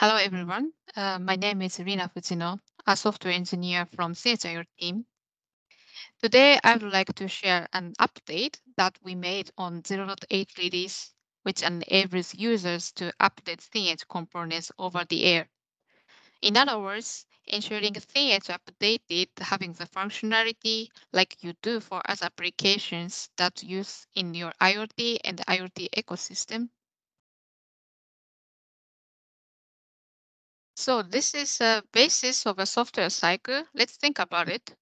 Hello, everyone. Uh, my name is Rina Fujino, a software engineer from CHIO team. Today, I would like to share an update that we made on 0.8 release, which enables users to update thin-edge components over the air. In other words, ensuring thin-edge updated having the functionality like you do for other applications that use in your IoT and IoT ecosystem So this is a basis of a software cycle. Let's think about it.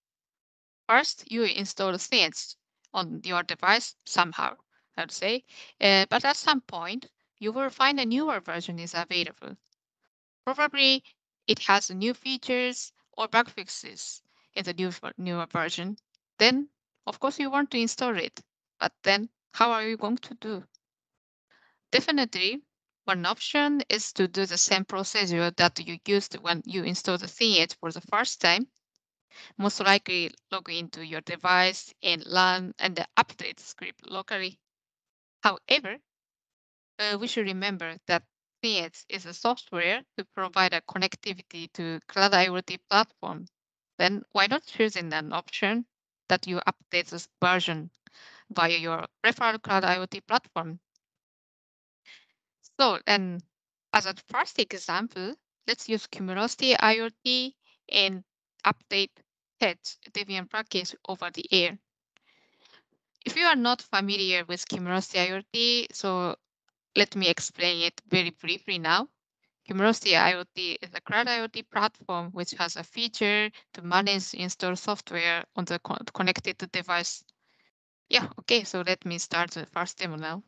First, you install things on your device somehow, I would say. Uh, but at some point, you will find a newer version is available. Probably it has new features or bug fixes in the new, newer version. Then, of course, you want to install it. But then, how are you going to do? Definitely, one option is to do the same procedure that you used when you installed the thin-edge for the first time. Most likely log into your device and run and update script locally. However, uh, we should remember that thin-edge is a software to provide a connectivity to cloud IoT platform. Then why not choosing an option that you update this version via your preferred cloud IoT platform so, and mm. as a first example, let's use Cumulocity IoT and update TED's Debian package over the air. If you are not familiar with Cumulocity IoT, so let me explain it very briefly now. Cumulocity IoT is a cloud IoT platform which has a feature to manage install software on the connected device. Yeah, okay, so let me start the first demo now.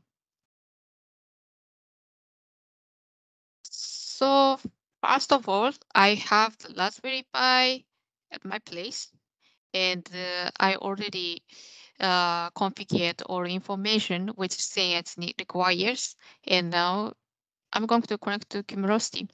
So first of all, I have the Raspberry Pi at my place, and uh, I already uh, configured all information which thin-edge requires. And now I'm going to connect to Cumulocity.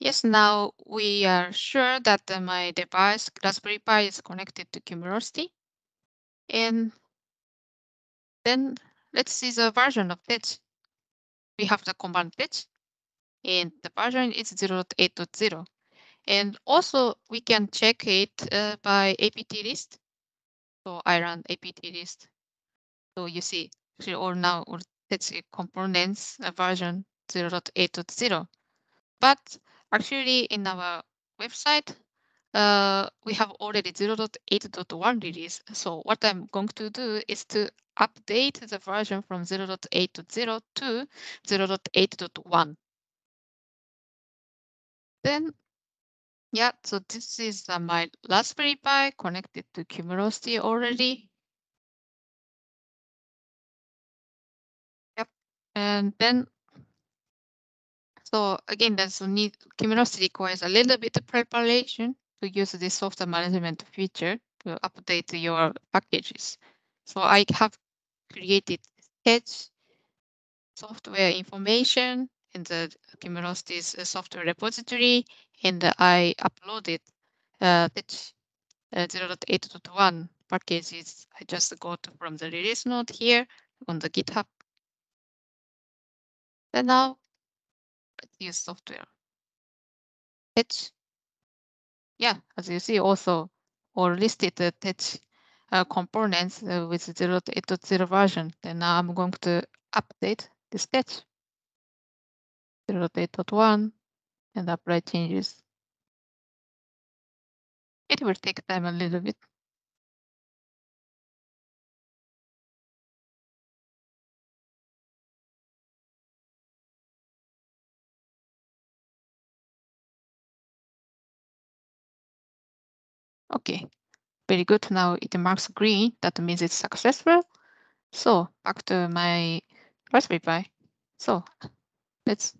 Yes, now we are sure that my device, Raspberry Pi, is connected to Cumulocity. And then let's see the version of it. We have the command pitch, and the version is 0.8.0. And also we can check it uh, by apt list. So I run apt list. So you see, actually all now all text components uh, version 0.8.0. But actually in our website, uh, we have already 0.8.1 release. So what I'm going to do is to update the version from 0.8.0 to 0.8.1. Then, yeah, so this is uh, my Raspberry Pi connected to Cumulocity already. Yep, and then, so again, there's need, Cumulocity requires a little bit of preparation to use this software management feature to update your packages. So I have created sketch software information in the Cumulocity's uh, software repository, and I uploaded uh, that uh, 0.8.1 packages I just got from the release note here on the GitHub. And now let's use software. It's yeah, as you see, also all listed the tedge uh, components uh, with 0.8.0 version. Then now I'm going to update the sketch 0.8.1 and apply changes. It will take time a little bit. Okay, very good. Now it marks green. That means it's successful. So back to my Raspberry Pi. So let's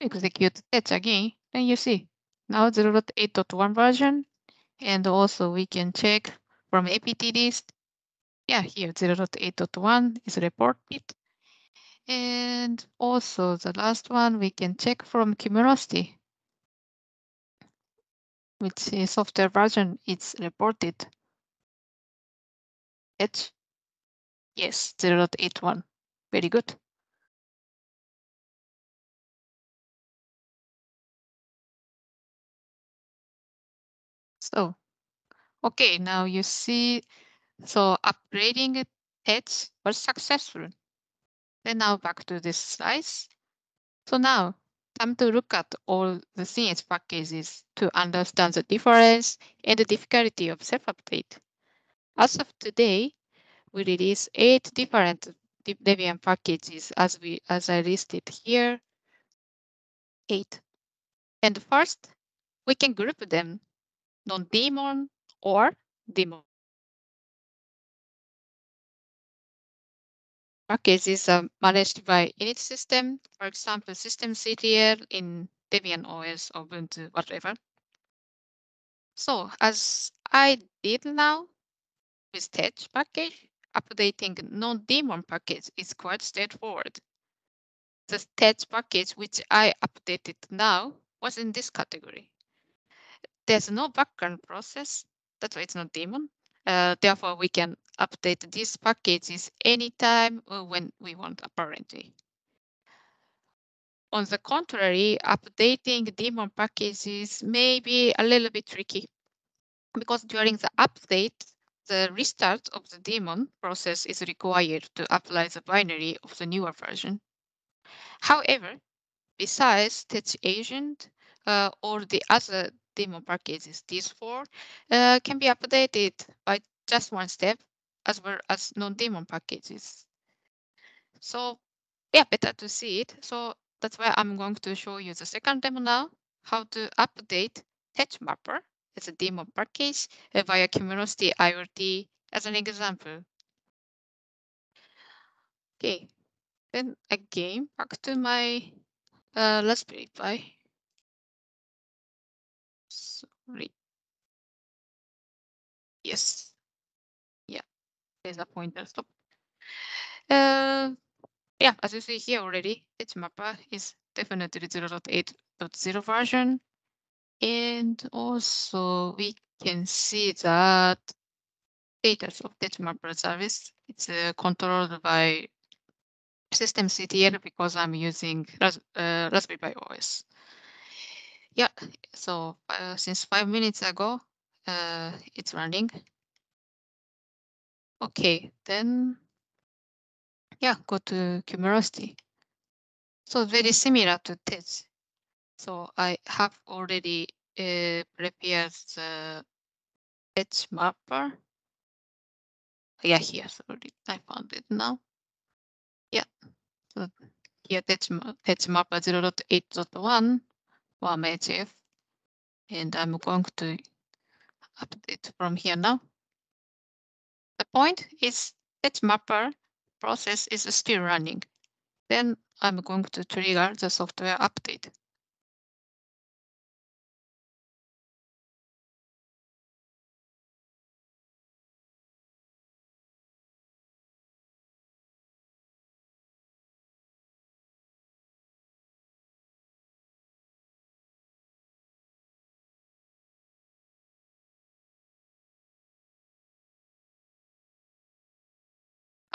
execute it again. Then you see now 0.8.1 version. And also we can check from apt list. Yeah, here 0.8.1 is reported. And also the last one we can check from Cumulocity which software version is reported. edge. Yes, 0.81. Very good. So, okay, now you see, so upgrading edge was successful. Then now back to this slice. So now time to look at all the things packages to understand the difference and the difficulty of self-update. As of today, we release eight different Debian packages as we as I listed here. Eight. And first, we can group them non-daemon or daemon. Packages are uh, managed by init system, for example, systemctl in Debian OS, Ubuntu, whatever. So as I did now with tedge package, updating non-daemon package is quite straightforward. The tedge package which I updated now was in this category. There's no background process, that's why it's not daemon. Uh, therefore, we can update these packages anytime when we want, apparently. On the contrary, updating daemon packages may be a little bit tricky because during the update, the restart of the daemon process is required to apply the binary of the newer version. However, besides tedge Agent uh, or the other daemon packages, these four uh, can be updated by just one step as well as non-daemon packages. So yeah, better to see it. So that's why I'm going to show you the second demo now, how to update tedge-mapper as a daemon package uh, via Cumulocity IoT as an example. Okay, then again, back to my uh, Raspberry Pi. Yes. Yeah, there's a pointer stop. Uh, yeah, as you see here already, its mapper is definitely 0.8.0 version. And also we can see that status of mapper service. It's uh, controlled by systemctl because I'm using uh, Raspberry Pi OS. Yeah, so uh, since five minutes ago, uh, it's running. Okay, then, yeah, go to Cumulocity. So very similar to this. So I have already uh, prepared the edge mapper. Yeah, here, sorry, I found it now. Yeah, so here edge, edge mapper 0.8.1 WAM HF. And I'm going to update from here now. The point is that mapper process is still running. Then I'm going to trigger the software update.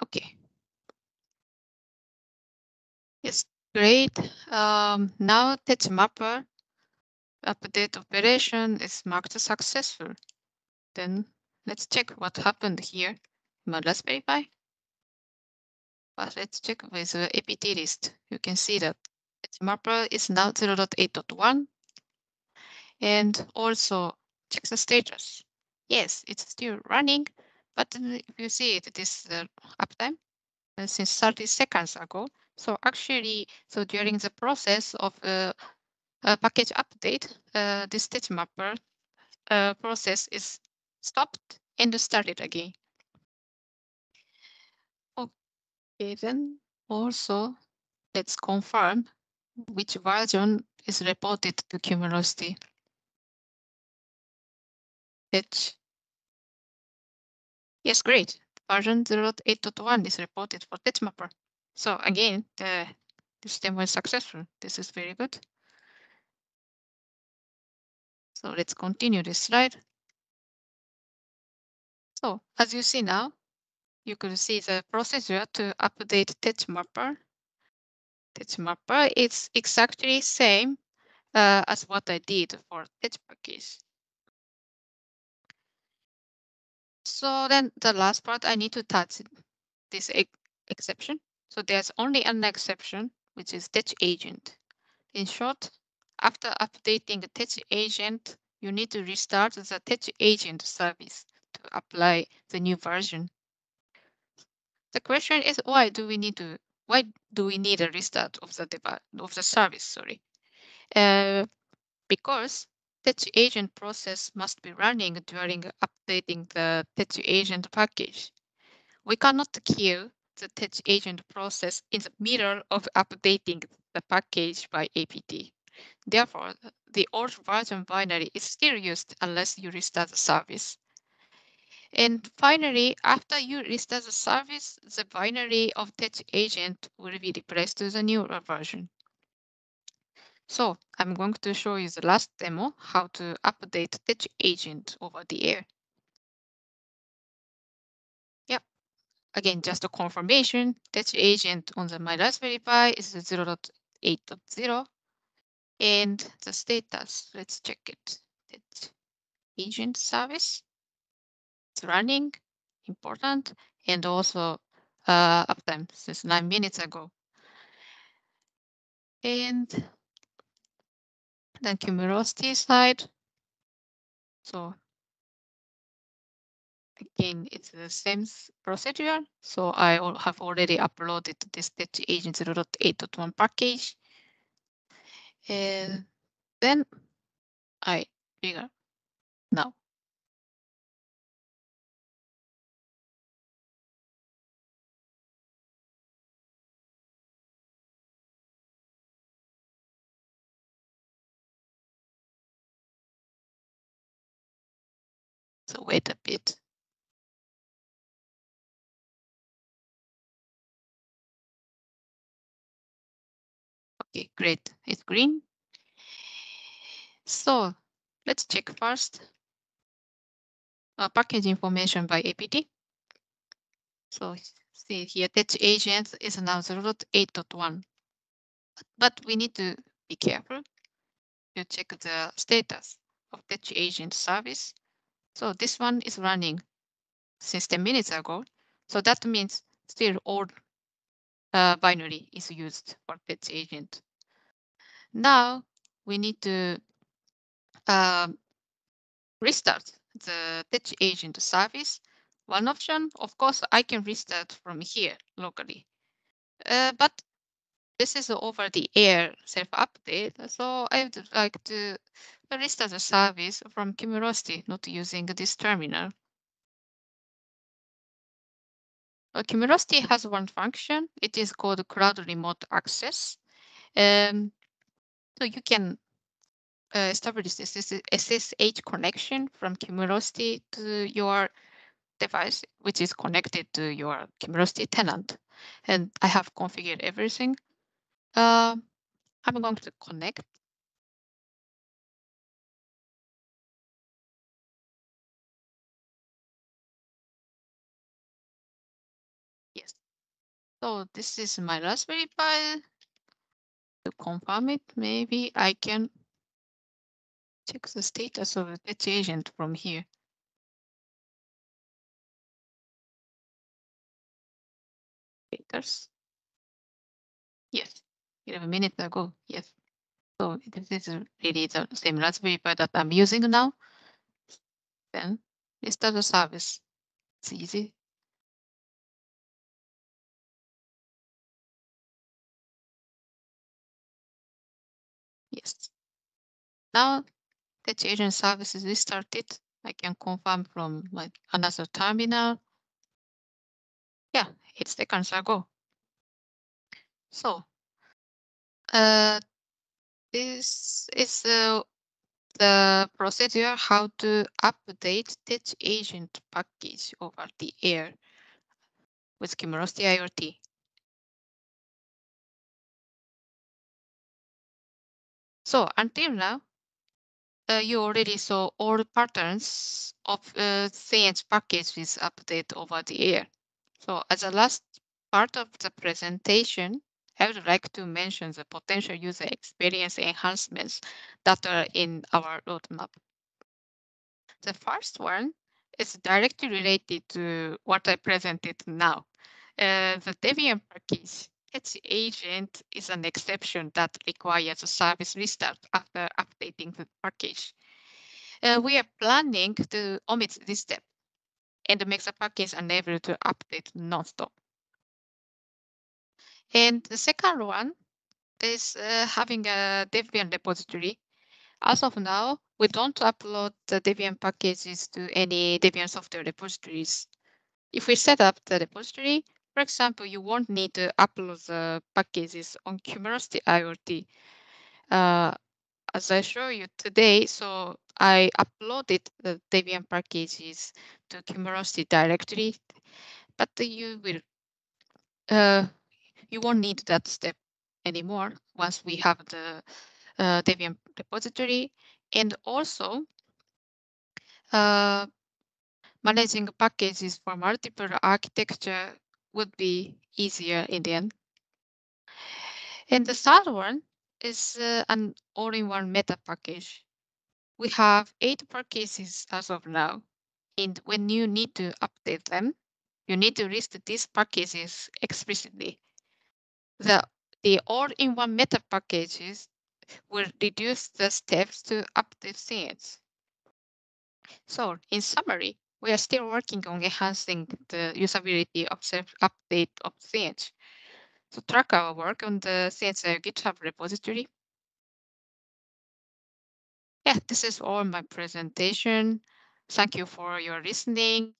Okay. Yes, great. Um, now that mapper update operation is marked successful. Then let's check what happened here. My Raspberry Pi. But let's check with the apt list. You can see that mapper is now 0.8.1. And also check the status. Yes, it's still running, but if you see it, this uh, uptime uh, since 30 seconds ago. So actually, so during the process of uh, a package update, uh, this state mapper uh, process is stopped and started again. Okay, then also let's confirm which version is reported to Cumulocity. It's Yes, great. Version 0.8.1 is reported for tedge-mapper. So again, the, system was successful. This is very good. So let's continue this slide. So as you see now, you could see the procedure to update tedge mapper is exactly same uh, as what I did for tedge package. So then the last part, I need to touch this ex exception. So there's only an exception, which is tedge agent. In short, after updating the tedge agent, you need to restart the tedge agent service to apply the new version. The question is why do we need to why do we need a restart of the of the service? Sorry, uh, because tedge agent process must be running during updating the tedge agent package. We cannot kill the tedge agent process in the middle of updating the package by APT. Therefore, the old version binary is still used unless you restart the service. And finally, after you restart the service, the binary of tedge agent will be replaced to the newer version. So I'm going to show you the last demo, how to update tedge agent over the air. Again, just a confirmation, tedge agent on the My Raspberry Pi is 0.8.0. And the status, let's check it. tedge agent service, it's running, important, and also uh, uptime since nine minutes ago. And then Cumulocity side. So again, it's the same procedure. So I have already uploaded this tedge agent 0.8.1 package. And then I trigger now. So wait a bit. Okay, great. It's green. So let's check first. Uh, package information by APT. So see here, tedge agent is now 0.8.1. But we need to be careful to check the status of tedge agent service. So this one is running since 10 minutes ago. So that means still old uh, binary is used for tedge agent. Now we need to um, restart the tedge agent service. One option, of course, I can restart from here locally. Uh, but this is over the air self update. So I would like to restart the service from Cumulocity, not using this terminal. Uh, Cumulocity has one function. It is called cloud remote access. Um, so you can uh, establish this SSH connection from Cumulocity to your device, which is connected to your Cumulocity tenant. And I have configured everything. Uh, I'm going to connect. So this is my Raspberry Pi. To confirm it, maybe I can check the status of the agent from here. Yes, 11 minutes ago. Yes. So this is really the same Raspberry Pi that I'm using now. Then restart the service. It's easy. Yes. Now the agent service is restarted. I can confirm from like another terminal. Yeah, eight seconds ago. So uh, this is uh, the procedure how to update tedge agent package over the air with Cumulocity IoT. So until now, uh, you already saw all patterns of uh, package with update over the air. So as a last part of the presentation, I would like to mention the potential user experience enhancements that are in our roadmap. The first one is directly related to what I presented now. Uh, the Debian package its agent is an exception that requires a service restart after updating the package. Uh, we are planning to omit this step and make the package unable to update nonstop. And the second one is uh, having a Debian repository. As of now, we don't upload the Debian packages to any Debian software repositories. If we set up the repository, for example, you won't need to upload the packages on Cumulocity IoT. Uh, as I show you today, so I uploaded the Debian packages to Cumulocity directly, but you will uh, you won't need that step anymore once we have the uh, Debian repository. And also, uh, managing packages for multiple architecture would be easier in the end. And the third one is uh, an all-in-one meta package. We have eight packages as of now. And when you need to update them, you need to list these packages explicitly. The, the all-in-one meta packages will reduce the steps to update things. So in summary, we are still working on enhancing the usability of self-update of things. So track our work on the CNCIO GitHub repository. Yeah, this is all my presentation. Thank you for your listening.